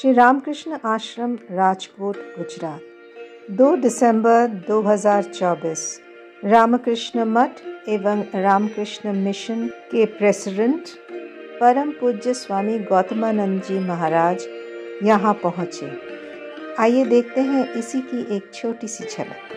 श्री रामकृष्ण आश्रम, राजकोट, गुजरात। 2 दिसंबर 2024 रामकृष्ण मठ एवं रामकृष्ण मिशन के प्रेसिडेंट परम पूज्य स्वामी गौतमानंद जी महाराज यहाँ पहुँचे। आइए देखते हैं इसी की एक छोटी सी झलक।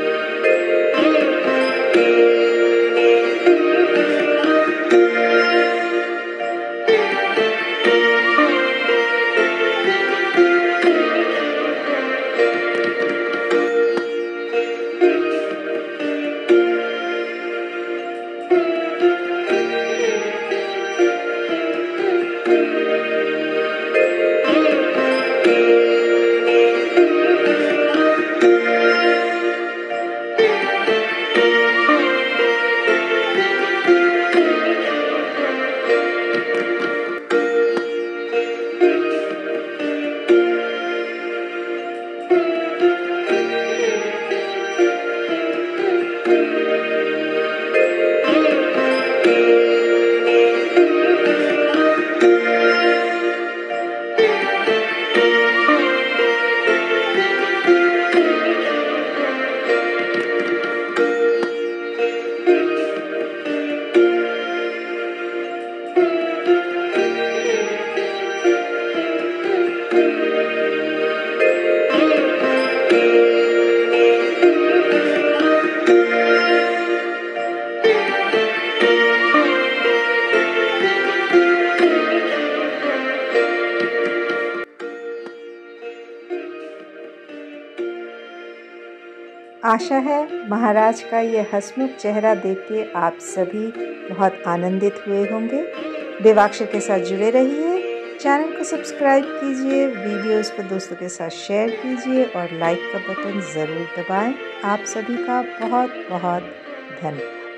आशा है महाराज का ये हसमुख चेहरा देख के आप सभी बहुत आनंदित हुए होंगे। देवाक्षर के साथ जुड़े रहिए। चैनल को सब्सक्राइब कीजिए, वीडियोस को दोस्तों के साथ शेयर कीजिए और लाइक का बटन ज़रूर दबाएँ। आप सभी का बहुत बहुत धन्यवाद।